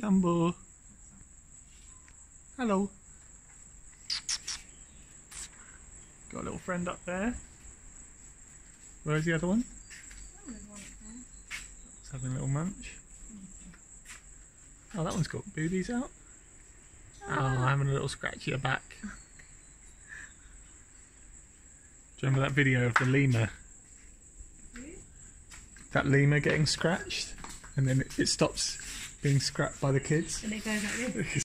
Jumbo. Hello. Got a little friend up there. Where's the other one? It's having a little munch. Oh, that one's got boobies out. Oh, having a little scratchy back. Do you remember that video of the lemur? That lemur getting scratched, and then it, it stops being scrapped by the kids. And it goes like this.